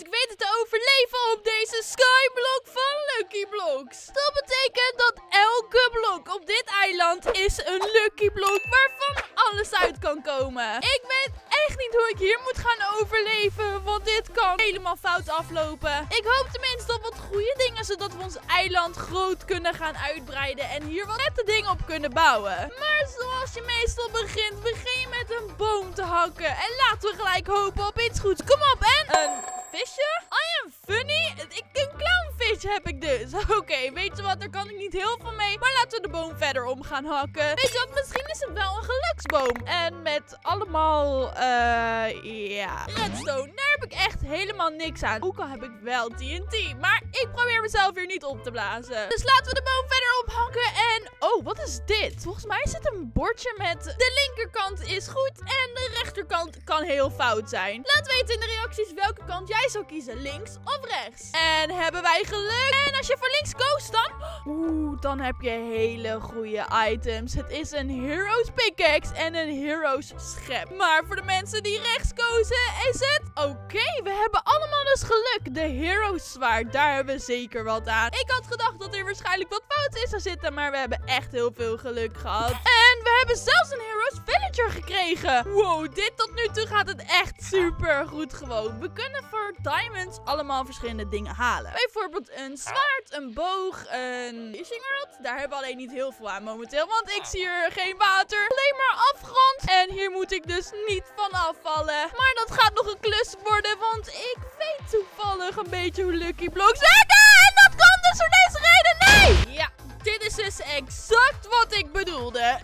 ik weten te overleven op deze skyblock van Lucky Blocks. Dat betekent dat elke blok op dit eiland is een Lucky Block waarvan alles uit kan komen. Ik weet echt niet hoe ik hier moet gaan overleven, want dit kan helemaal fout aflopen. Ik hoop tenminste op wat goede dingen, zodat we ons eiland groot kunnen gaan uitbreiden en hier wat nette dingen op kunnen bouwen. Maar zoals je meestal begint, begin je met een boom te hakken. En laten we gelijk hopen op iets goeds. Kom op, en een visje? I am funny. Ik, een clownfish heb ik dus. Oké, weet je wat, daar kan ik niet heel veel mee. Maar laten we de boom verder om gaan hakken. Weet je wat, misschien is het wel een geluksboom. En met allemaal, eh, ja, redstone. Daar heb ik echt helemaal niks aan. Ook al heb ik wel TNT. Maar ik probeer mezelf hier niet op te blazen. Dus laten we de boom verder ophakken. En, oh, wat is dit? Volgens mij zit een bordje met de linkerkant is goed en de rechterkant kan heel fout zijn. Laat weten in de reacties welke kant jij zou kiezen, links of rechts. En hebben wij geluk? En als je voor links koos dan... Oeh, dan heb je hele goede items. Het is een Heroes Pickaxe en een Heroes Schep. Maar voor de mensen die rechts kozen is het... Oké, we hebben allemaal dus geluk. De Heroes Zwaard, daar hebben we zeker wat aan. Ik had gedacht dat er waarschijnlijk wat fout is zou zitten, maar we hebben echt heel veel geluk gehad. En we hebben zelfs een Heroes Villager gekregen. Wow, dit tot nu toe gaat het echt super goed gewoon. We kunnen voor diamonds allemaal verschillende dingen halen. Bijvoorbeeld een zwaard, een boog, een fishing rod. Daar hebben we alleen niet heel veel aan momenteel, want ik zie hier geen water. Alleen maar afgrond. En hier moet ik dus niet van afvallen. Maar dat gaat nog een klus worden, want ik weet toevallig een beetje hoe Lucky Blocks werken. En dat kan dus voor deze reden. Nee! Ja, dit is dus exact wat ik bedoelde.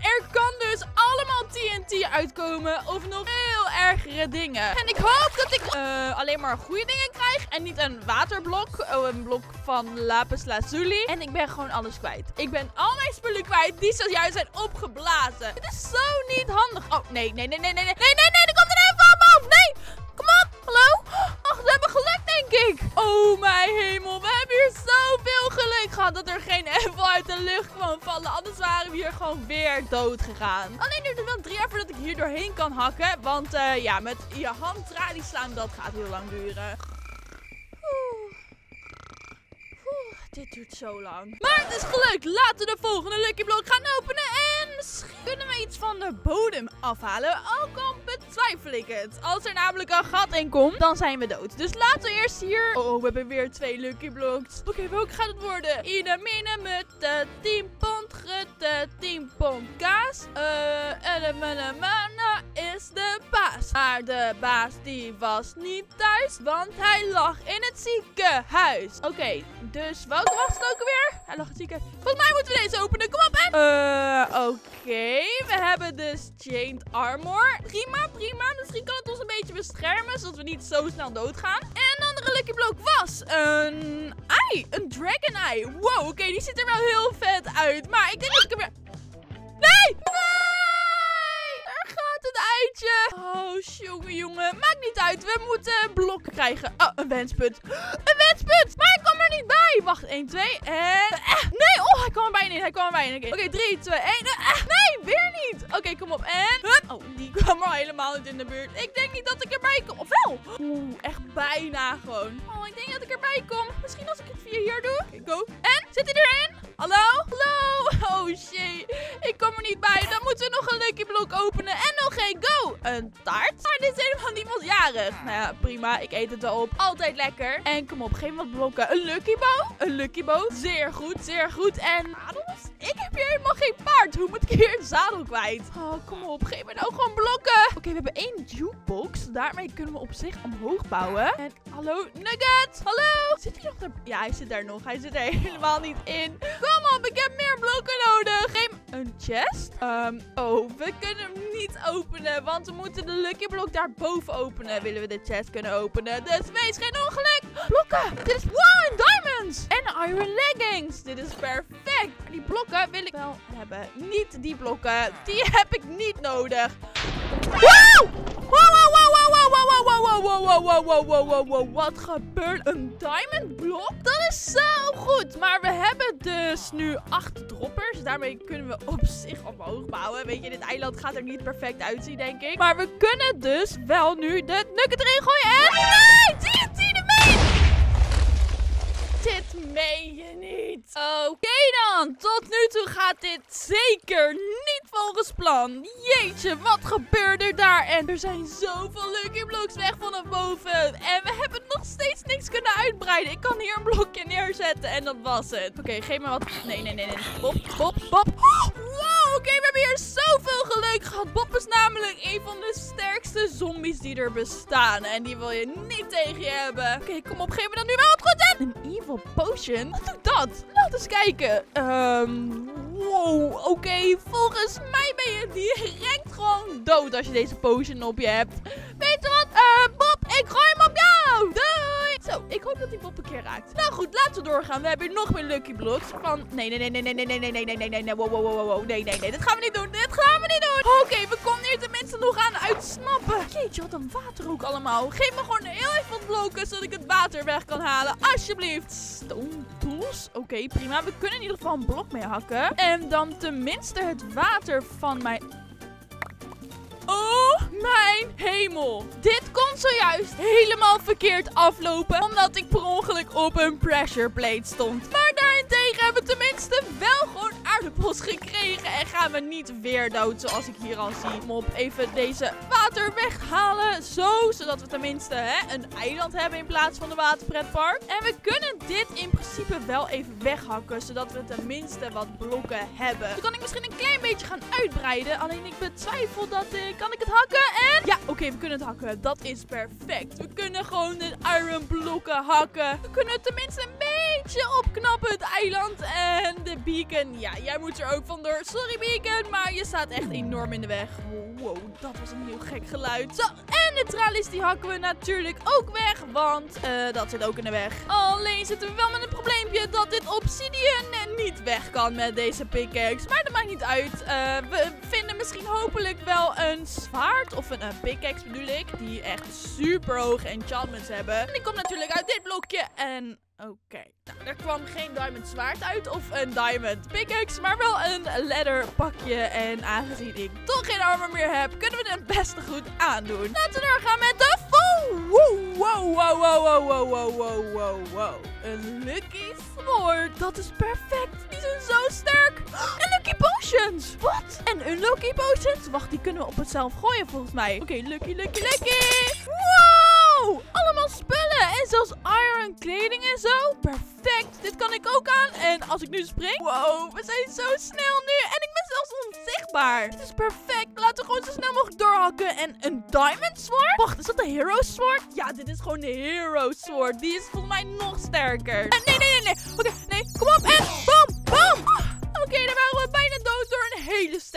Uitkomen of nog heel ergere dingen. En ik hoop dat ik uh, alleen maar goede dingen krijg en niet een waterblok. Oh, een blok van lapis lazuli. En ik ben gewoon alles kwijt. Ik ben al mijn spullen kwijt die zojuist zijn opgeblazen. Dit is zo niet handig. Oh, nee, nee, nee, nee, nee, nee, nee, nee, nee, op mijn weer dood gegaan. Alleen duurt het wel drie jaar voordat ik hier doorheen kan hakken. Want uh, ja, met je hand tralies slaan, dat gaat heel lang duren. Oeh. Oeh, dit duurt zo lang. Maar het is gelukt. Laten we de volgende Lucky Block gaan openen. En misschien kunnen we iets van de bodem afhalen. Ook al betwijfel ik het. Als er namelijk een gat in komt, dan zijn we dood. Dus laten we eerst hier... Oh, we hebben weer twee Lucky Blocks. Oké, okay, welke gaat het worden? Ine, mine, mutte, 10 het uh, Team Podcast. Uh, Maar de baas die was niet thuis, want hij lag in het ziekenhuis. Oké, dus welke was het ook alweer? Hij lag in het ziekenhuis. Volgens mij moeten we deze openen. Kom op, en... Eh, oké. We hebben dus chained armor. Prima, prima. Misschien kan het ons een beetje beschermen, zodat we niet zo snel doodgaan. En de andere lucky block was een ei. Een dragon eye. Wow, oké, die ziet er wel heel vet uit. Maar ik denk dat ik hem weer... Oh, jongen, jongen. Maakt niet uit. We moeten blokken krijgen. Oh, een wenspunt. Een wenspunt! Maar ik kom er niet bij. Wacht, 1, 2 en... Eh, nee! Oh, hij kwam er bijna in. Hij kwam er bijna in. Oké, 3, 2, 1. nee, weer niet. Oké, kom op. En... Oh, die kwam al helemaal niet in de buurt. Ik denk niet dat ik erbij kom. Of wel? Oeh, echt bijna gewoon. Oh, ik denk dat ik erbij kom. Misschien als ik het via hier doe. Oké, go. En? Zit hij erin? Hallo? Hallo? Oh, shit. Ik kom er niet bij. Dan moeten we nog een lucky blok openen. En nog geen go. Een taart? Maar dit is helemaal niemand jarig. Nou ja, prima. Ik eet het wel op. Altijd lekker. En kom op, geen wat blokken. Een lucky bow? Een lucky bow? Zeer goed, zeer goed. En? Ik heb hier helemaal geen paard. Hoe moet ik hier een zadel kwijt? Oh, kom op. Geef me nou gewoon blokken. Oké, we hebben één jukebox. Daarmee kunnen we op zich omhoog bouwen. En hallo, Nugget. Hallo. Zit hij nog daar? Ja, hij zit daar nog. Hij zit er helemaal niet in. Kom op, ik heb meer blokken nodig. Geef een chest? Um, oh, we kunnen hem niet openen. Want we moeten de lucky blok daarboven openen. Willen we de chest kunnen openen. Dus wees geen ongeluk. Blokken. Dit is one en iron leggings. Dit is perfect. Die blokken wil ik wel hebben. Niet die blokken. Die heb ik niet nodig. Wow! wow, wow, wow, wow, wow, wat gebeurt? Een diamond blok? Dat is zo goed. Maar we hebben dus nu acht droppers. Daarmee kunnen we op zich omhoog bouwen. Weet je, dit eiland gaat er niet perfect uitzien, denk ik. Maar we kunnen dus wel nu de nugget erin gooien. En... Dit meen je niet. Oké dan, tot nu toe gaat dit zeker niet volgens plan. Jeetje, wat gebeurt er daar? En er zijn zoveel Lucky Blocks weg vanaf boven. En we hebben nog steeds niks kunnen uitbreiden. Ik kan hier een blokje neerzetten en dat was het. Oké, geef me wat... Nee, nee, nee, nee. Bob, Bob, Bob. Oh! Oké, we hebben hier zoveel geluk gehad. Bob is namelijk een van de sterkste zombies die er bestaan. En die wil je niet tegen je hebben. Oké, kom op, geef me dan nu wel wat goed in. Een evil potion? Wat doet dat? Laat eens kijken. Ehm, wow, oké. Volgens mij ben je direct gewoon dood als je deze potion op je hebt. Weet je wat? Eh, Bob, ik gooi hem op jou. Doei. Zo, ik hoop dat die Bob een keer raakt. Nou goed, laten we doorgaan. We hebben hier nog meer Lucky Blocks van... Nee, nee, nee, nee, nee, nee, nee, nee, nee, nee, nee, nee, nee, wow, wow, wow, nee, nee, nee. Dit gaan we niet doen. Dit gaan we niet doen. Oké, we komen hier tenminste nog aan uitsnappen. Jeetje, wat een water ook allemaal. Geef me gewoon heel even wat blokken, zodat ik het water weg kan halen. Alsjeblieft. Stone tools. Oké, prima. We kunnen in ieder geval een blok mee hakken. En dan tenminste het water van mijn... Oh mijn hemel. Dit kon zojuist helemaal verkeerd aflopen. Omdat ik per ongeluk op een pressure plate stond. Maar daarentegen hebben we tenminste wel gewoon aardappels gekregen. En gaan we niet weer dood zoals ik hier al zie. Kom op, even deze water weghalen. Zo, zodat we tenminste hè, een eiland hebben in plaats van een waterpretpark. En we kunnen dit in principe wel even weghakken. Zodat we tenminste wat blokken hebben. Dan kan ik misschien een klein beetje gaan uitbreiden. Alleen ik betwijfel dat... Uh, kan ik het hakken? En... Ja, oké, we kunnen het hakken. Dat is perfect. We kunnen gewoon de iron blokken hakken. We kunnen tenminste een beetje opknappen het eiland. En de beacon, ja, jij moet er ook vandoor. Sorry beacon, maar je staat echt enorm in de weg. Wow, dat was een heel gek geluid. Zo, en de tralies die hakken we natuurlijk ook weg. Want uh, dat zit ook in de weg. Alleen zitten we wel met een probleempje dat dit obsidian niet weg kan met deze pickaxe. Maar dat maakt niet uit. Uh, we vinden misschien hopelijk wel een zwaard of een, een pickaxe bedoel ik. Die echt super hoge enchantments hebben. En die komt natuurlijk uit dit blokje. En Oké. Nou, er kwam geen diamond zwaard uit of een diamond pickaxe, maar wel een leather pakje. En aangezien ik toch geen armor meer heb, kunnen we het best goed aandoen. Laten we doorgaan met de full. Wow, wow, wow, wow, wow, wow, wow, wow. Een lucky sword. Dat is perfect. Die zijn zo sterk. En lucky potions. Wat? En een lucky potions? Wacht, die kunnen we op het zelf gooien volgens mij. Oké, lucky, lucky, lucky. Wow! Allemaal spullen. En zelfs iron kleding en zo. Perfect. Dit kan ik ook aan. En als ik nu spring. Wow, we zijn zo snel nu. En ik ben zelfs onzichtbaar. Dit is perfect. Laten we gewoon zo snel mogelijk doorhakken. En een diamond sword? Wacht, is dat de hero sword? Ja, dit is gewoon de hero sword. Die is volgens mij nog sterker. En nee, nee, nee, nee. Oké, nee.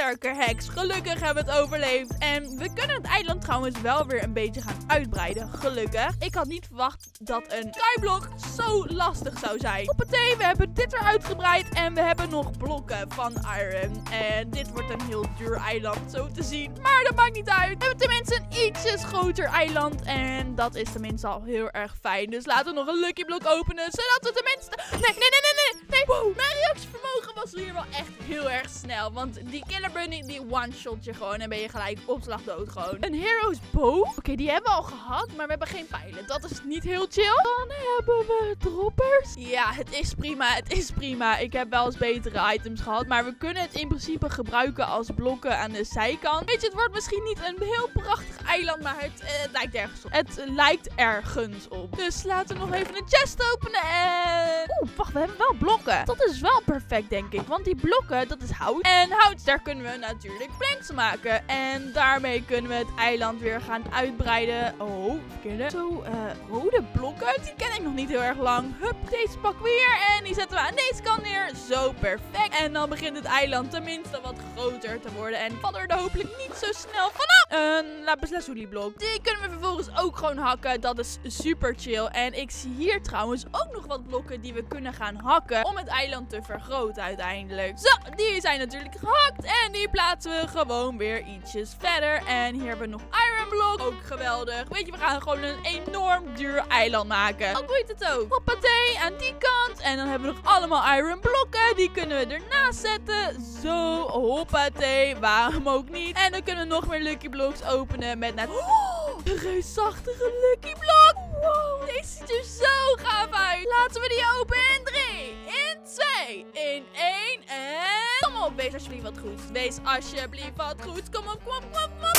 Gelukkig hebben we het overleefd. En we kunnen het eiland trouwens wel weer een beetje gaan uitbreiden. Gelukkig. Ik had niet verwacht dat een skyblock zo lastig zou zijn. Hoppatee, we hebben dit weer uitgebreid. En we hebben nog blokken van iron. En dit wordt een heel duur eiland zo te zien. Maar dat maakt niet uit. We hebben tenminste ietsjes groter eiland. En dat is tenminste al heel erg fijn. Dus laten we nog een lucky blok openen. Zodat we tenminste... Nee, nee, nee, nee, nee. nee. Wow, mijn reactievermogen was hier wel echt heel erg snel. Want die killer bunny, die one-shot je gewoon. En ben je gelijk op slag dood gewoon. Een hero's bow. Oké, die hebben we al gehad. Maar we hebben geen pijlen. Dat is niet heel chill. Dan hebben we droppers. Ja, het is prima. Het is prima. Ik heb wel eens betere items gehad. Maar we kunnen het in principe gebruiken als blokken aan de zijkant. Weet je, het wordt misschien niet een heel prachtig eiland. Maar het, eh, lijkt ergens op. Het lijkt ergens op. Dus laten we nog even een chest openen. En... Oeh, wacht. We hebben wel blokken. Dat is wel perfect, denk ik. Want die blokken, dat is hout. En hout, daar kunnen we natuurlijk planks maken. En daarmee kunnen we het eiland weer gaan uitbreiden. Oh, verkeerde. Zo, uh, rode blokken. Die ken ik nog niet heel erg lang. Hup, deze pakken we hier. En die zetten we aan deze kant neer. Zo, perfect. En dan begint het eiland tenminste wat groter te worden. En valt er hopelijk niet zo snel vanaf. Een lapis lazuli Die kunnen we vervolgens ook gewoon hakken. Dat is super chill. En ik zie hier trouwens ook nog wat blokken die we kunnen gaan hakken. Om het eiland te vergroten uiteindelijk. Zo, die zijn natuurlijk gehakt. En die plaatsen we gewoon weer ietsjes verder. En hier hebben we nog iron block. Ook geweldig. Weet je, we gaan gewoon een enorm duur eiland maken. Al boeit het ook. Hoppatee, aan die kant. En dan hebben we nog allemaal iron blokken. Die kunnen we ernaast zetten. Zo, hoppatee. Waarom ook niet. En dan kunnen we nog meer lucky blocks openen met net... Oh, een reusachtige lucky block. Wow, deze ziet er zo gaaf uit. Laten we die open in 3, in 2, in 1. wees alsjeblieft wat goed. Wees alsjeblieft wat goed. Kom op, kom op, kom op, kom op.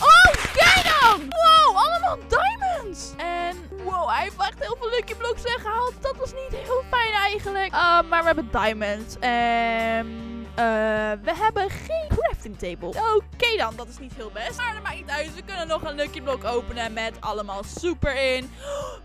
Oh, kijk dan! Wow, allemaal diamonds. En wow, hij heeft echt heel veel Lucky Blocks weggehaald. Dat was niet heel fijn eigenlijk. Uh, maar we hebben diamonds. En... Uh, we hebben geen table. Oké dan, dat is niet heel best. Maar dat maakt niet uit. We kunnen nog een lucky block openen met allemaal super in.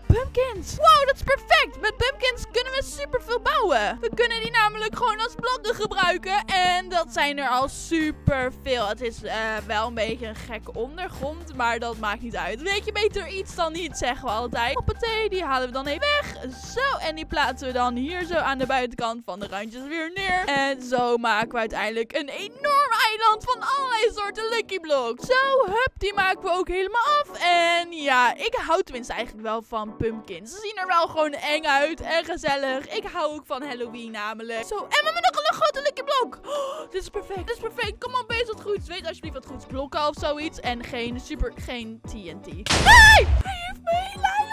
pumpkins. Wow, dat is perfect. Met pumpkins kunnen we super veel bouwen. We kunnen die namelijk gewoon als blokken gebruiken. En dat zijn er al super veel. Het is uh, wel een beetje een gekke ondergrond. Maar dat maakt niet uit. Weet je beter iets dan niet, zeggen we altijd. Hoppatee, die halen we dan even weg. Zo, en die plaatsen we dan hier zo aan de buitenkant van de randjes weer neer. En zo maken we uiteindelijk een enorm eiland van allerlei soorten Lucky Blocks. Zo, hup, die maken we ook helemaal af. En ja, ik hou tenminste eigenlijk wel van pumpkins. Ze zien er wel gewoon eng uit en gezellig. Ik hou ook van Halloween namelijk. Zo, en we hebben nog een grote Lucky Block. Oh, dit is perfect, dit is perfect. Kom op, wees wat goed. Weet alsjeblieft wat goeds blokken of zoiets. En geen super, geen TNT. Hey! Hij heeft mijn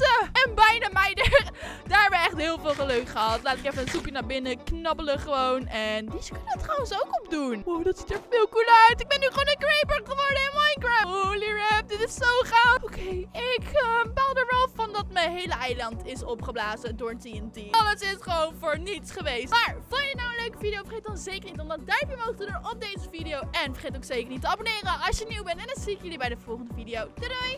En bijna mij er. Daar hebben we echt heel veel geluk gehad. Laat ik even een soepje naar binnen knabbelen gewoon. En die kunnen het trouwens ook op doen. Wow, dat ziet er veel cooler uit. Ik ben nu gewoon een creeper geworden in Minecraft. Holy rap, dit is zo gaaf. Oké, ik uh, baal er wel van dat mijn hele eiland is opgeblazen door TNT. Alles is gewoon voor niets geweest. Maar, vond je nou een leuke video? Vergeet dan zeker niet om dat duimpje omhoog te doen op deze video. En vergeet ook zeker niet te abonneren als je nieuw bent. En dan zie ik jullie bij de volgende video. Doei doei!